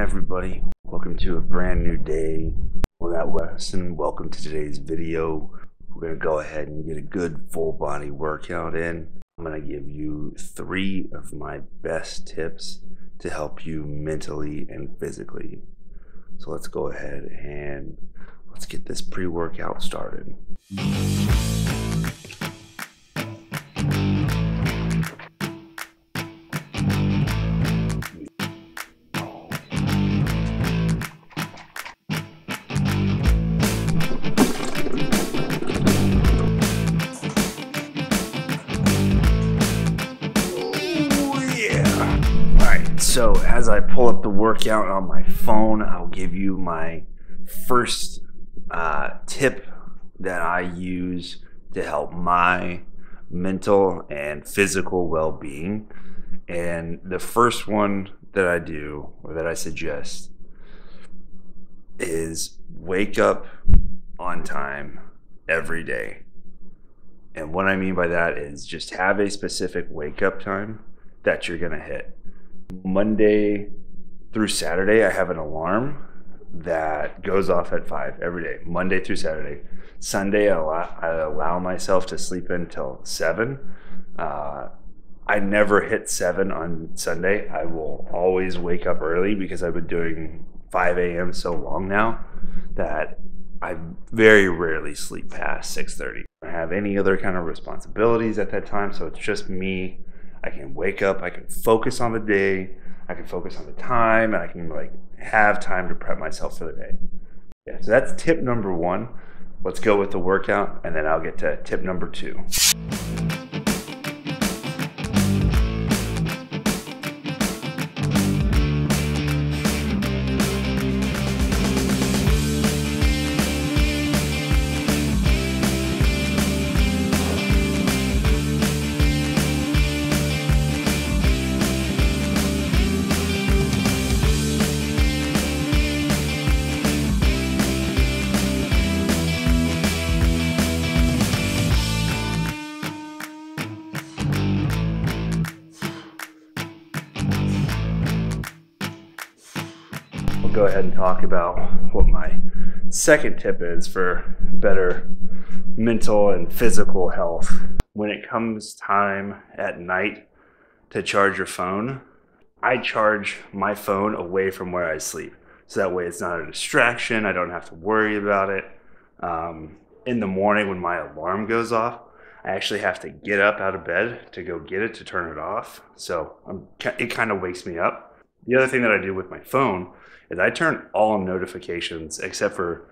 everybody. Welcome to a brand new day. Well, that Weston. Welcome to today's video. We're gonna go ahead and get a good full body workout in. I'm gonna give you three of my best tips to help you mentally and physically. So let's go ahead and let's get this pre-workout started. So as I pull up the workout on my phone, I'll give you my first uh, tip that I use to help my mental and physical well-being. And the first one that I do or that I suggest is wake up on time every day. And what I mean by that is just have a specific wake up time that you're going to hit. Monday through Saturday, I have an alarm that goes off at five every day, Monday through Saturday. Sunday, I allow, I allow myself to sleep until seven. Uh, I never hit seven on Sunday. I will always wake up early because I've been doing 5 a.m. so long now that I very rarely sleep past 6:30. I have any other kind of responsibilities at that time, so it's just me. I can wake up, I can focus on the day, I can focus on the time, and I can like have time to prep myself for the day. Yeah, so that's tip number one. Let's go with the workout, and then I'll get to tip number two. We'll go ahead and talk about what my second tip is for better mental and physical health. When it comes time at night to charge your phone, I charge my phone away from where I sleep. So that way it's not a distraction. I don't have to worry about it. Um, in the morning when my alarm goes off, I actually have to get up out of bed to go get it to turn it off. So I'm, it kind of wakes me up. The other thing that I do with my phone is I turn all notifications except for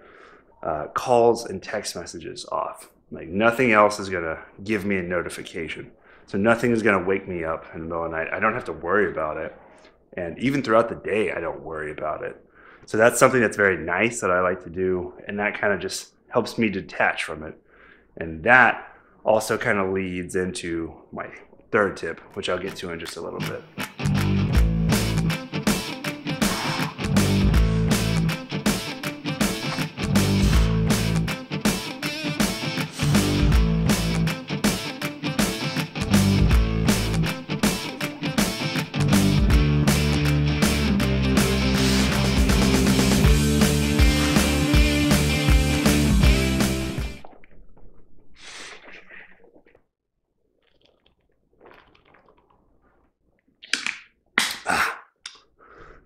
uh, calls and text messages off. Like nothing else is gonna give me a notification. So nothing is gonna wake me up in the middle of the night. I don't have to worry about it. And even throughout the day, I don't worry about it. So that's something that's very nice that I like to do. And that kind of just helps me detach from it. And that also kind of leads into my third tip, which I'll get to in just a little bit.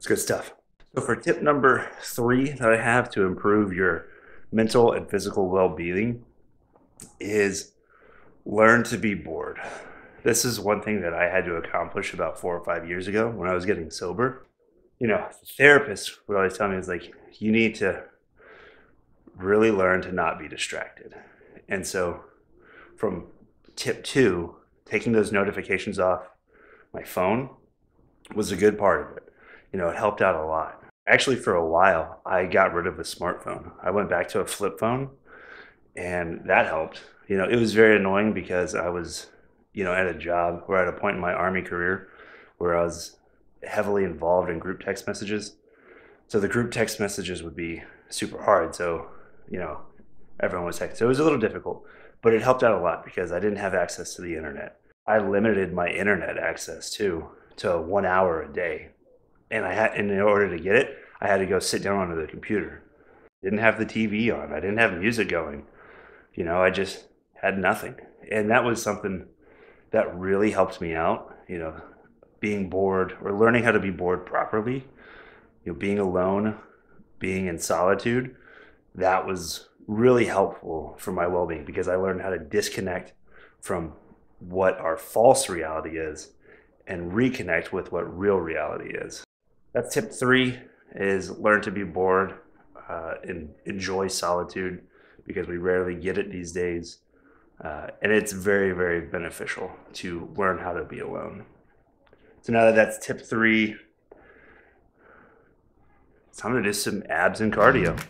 It's good stuff. So, for tip number three that I have to improve your mental and physical well being is learn to be bored. This is one thing that I had to accomplish about four or five years ago when I was getting sober. You know, therapists would always tell me, is like, you need to really learn to not be distracted. And so, from tip two, taking those notifications off my phone was a good part of it you know, it helped out a lot. Actually, for a while, I got rid of a smartphone. I went back to a flip phone, and that helped. You know, it was very annoying because I was, you know, at a job or at a point in my army career where I was heavily involved in group text messages. So the group text messages would be super hard. So, you know, everyone was texting. So it was a little difficult, but it helped out a lot because I didn't have access to the internet. I limited my internet access too to one hour a day and I had, and in order to get it, I had to go sit down onto the computer. Didn't have the TV on. I didn't have music going. You know, I just had nothing, and that was something that really helped me out. You know, being bored or learning how to be bored properly. You know, being alone, being in solitude. That was really helpful for my well-being because I learned how to disconnect from what our false reality is and reconnect with what real reality is. That's tip three is learn to be bored uh, and enjoy solitude because we rarely get it these days. Uh, and it's very, very beneficial to learn how to be alone. So now that that's tip three, it's time to do some abs and cardio.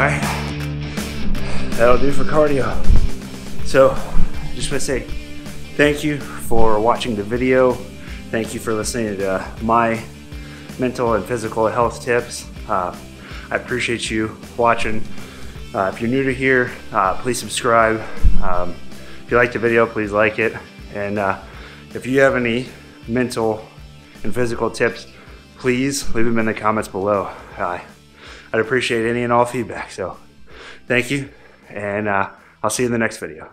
All right, that'll do for cardio. So, just want to say thank you for watching the video. Thank you for listening to my mental and physical health tips. Uh, I appreciate you watching. Uh, if you're new to here, uh, please subscribe. Um, if you like the video, please like it. And uh, if you have any mental and physical tips, please leave them in the comments below. Uh, I'd appreciate any and all feedback. So thank you, and uh, I'll see you in the next video.